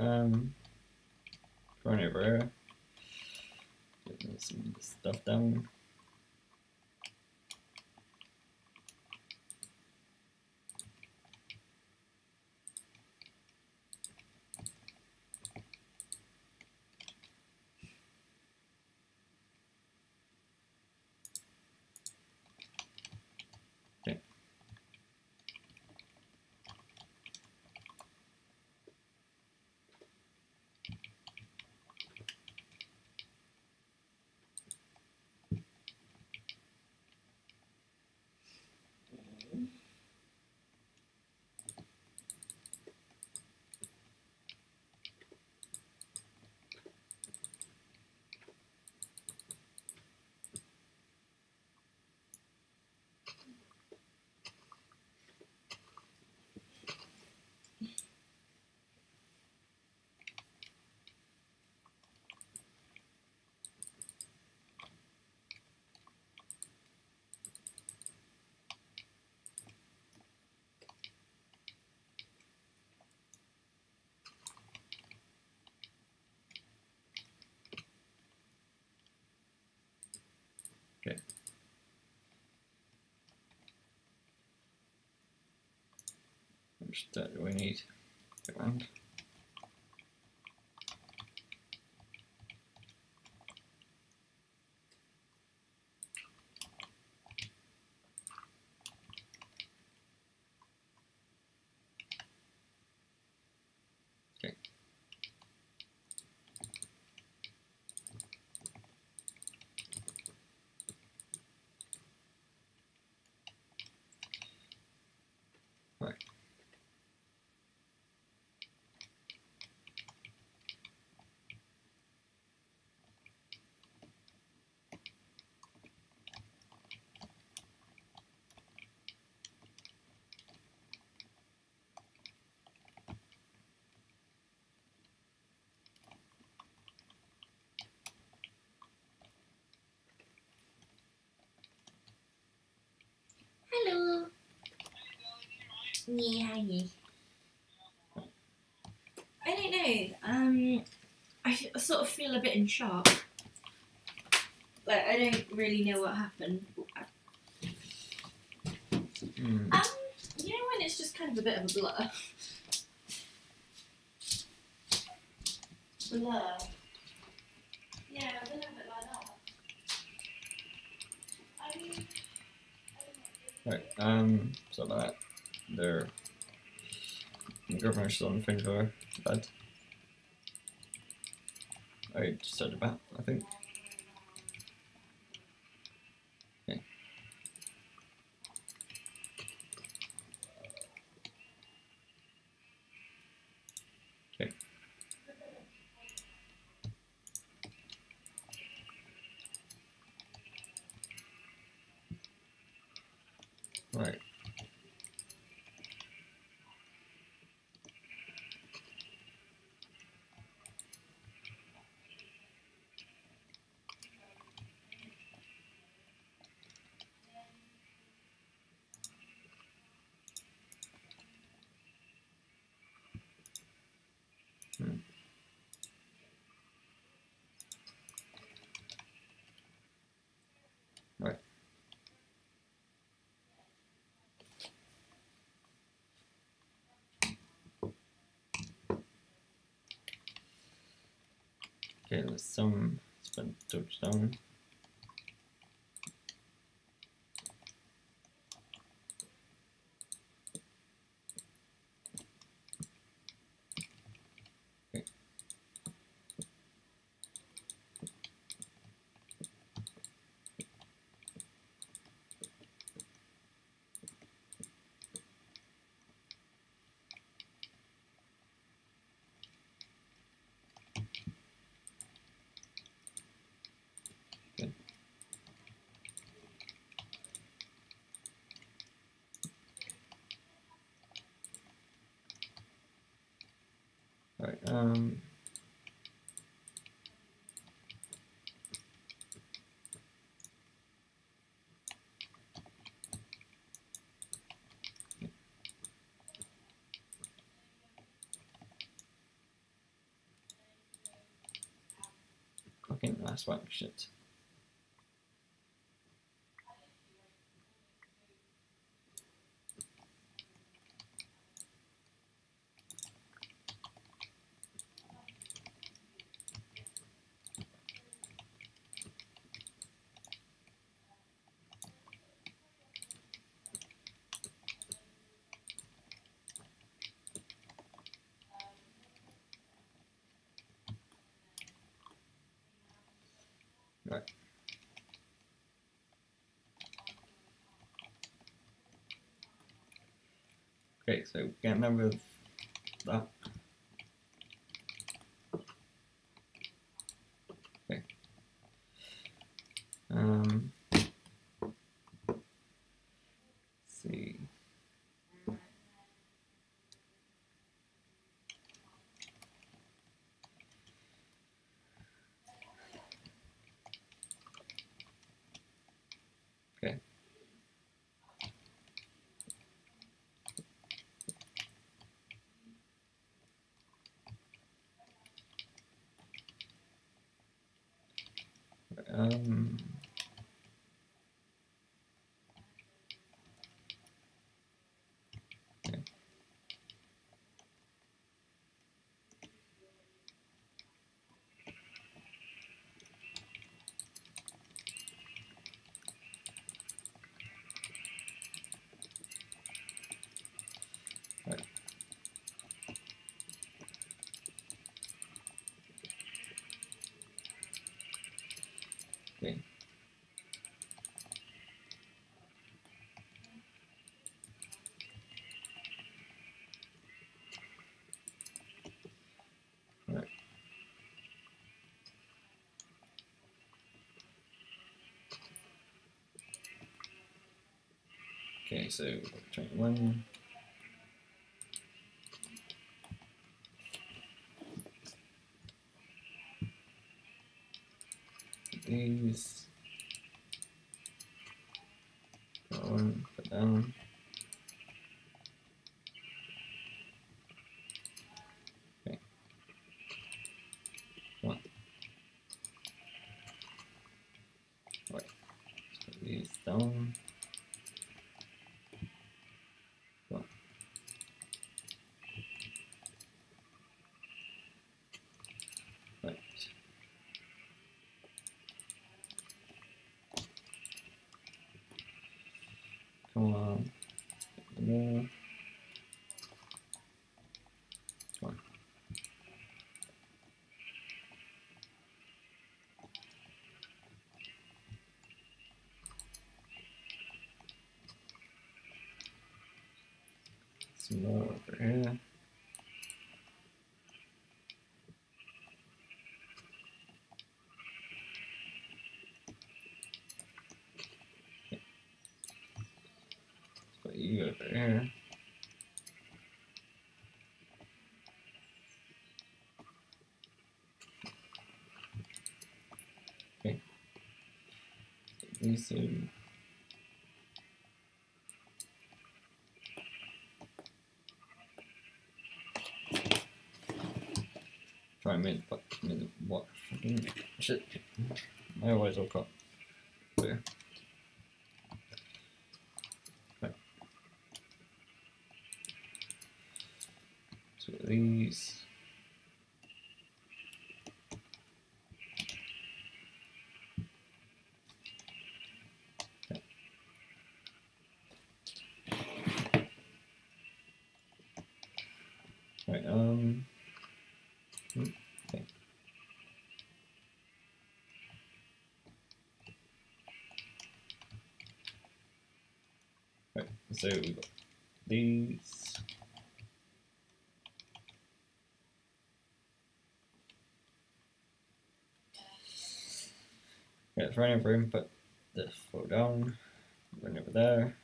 um, over here, getting some stuff done. Okay. Do we need? Get round. Okay. Right. Hello. Yeah, how are you? I don't know. Um, I f- sort of feel a bit in shock. Like I don't really know what happened. Hmm. Um, you know when it's just kind of a bit of a blur. Blur. Yeah, a little bit like that. I mean, Right, um, so that there. The governor's still on the thing for bed. I said about, I think. Okay. Okay. Right. Hmm. Right. Okay, there's some spent touchdown. Okay. Um, fucking last one, shit. Right. Okay, so over with that. Okay. Um. let's see. Okay. Um. okay. Right. Okay. Right. Okay, so twenty-one. These. Put on, put down. Okay. One. Right. Let's put these down. One. Right. Come on. More. Come on. Some more over here. Put you over here. Okay. These two. What fucking shit. I always look up. There. Right. So these. Okay. Right, um hmm, okay. Right, so we've got these. Yeah, it's running for him, put this flow down, run over there.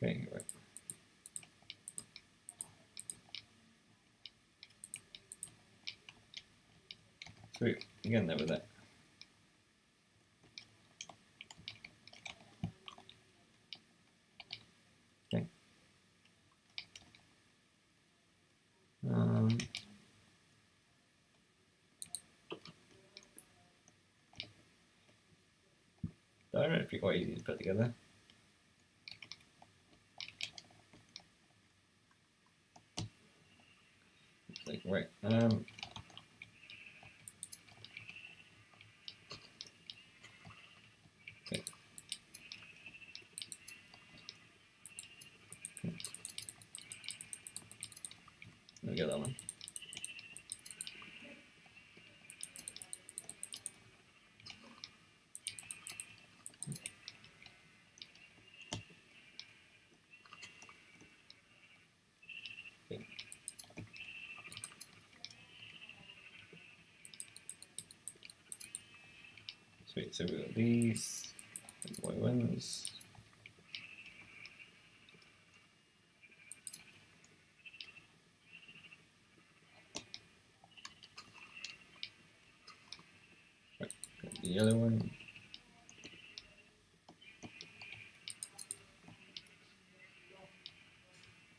Okay, right. Sweet, you getting there with that. Okay. Um, that would be quite easy to put together. Like, right, um, okay. Let me get that one. Sweet, so we got these, white ones. Right, the yellow one.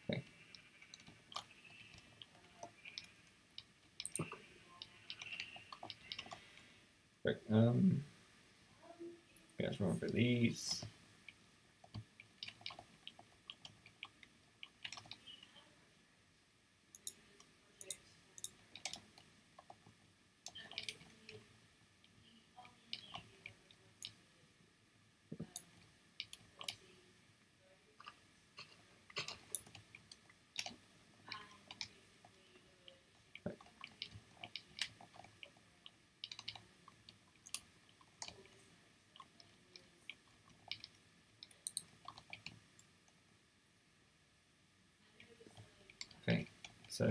Okay. Right, um, yeah, let's remember these. Okay, so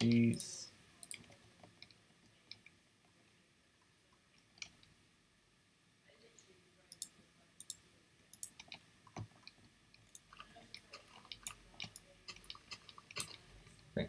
these. Okay.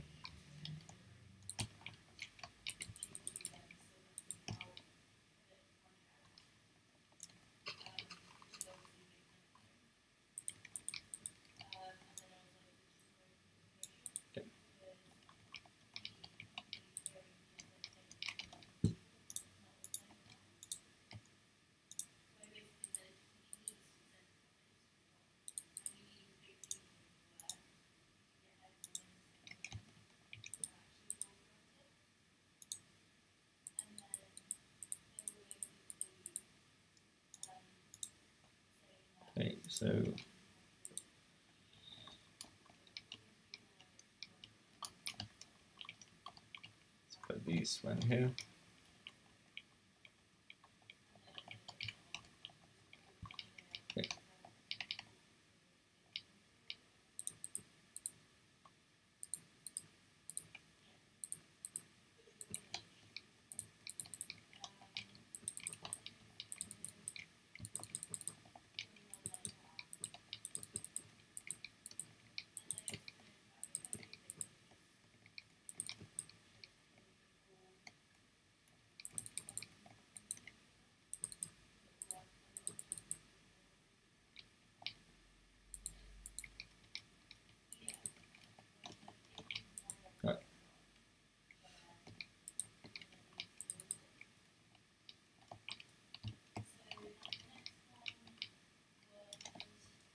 Okay, so let's put these one here.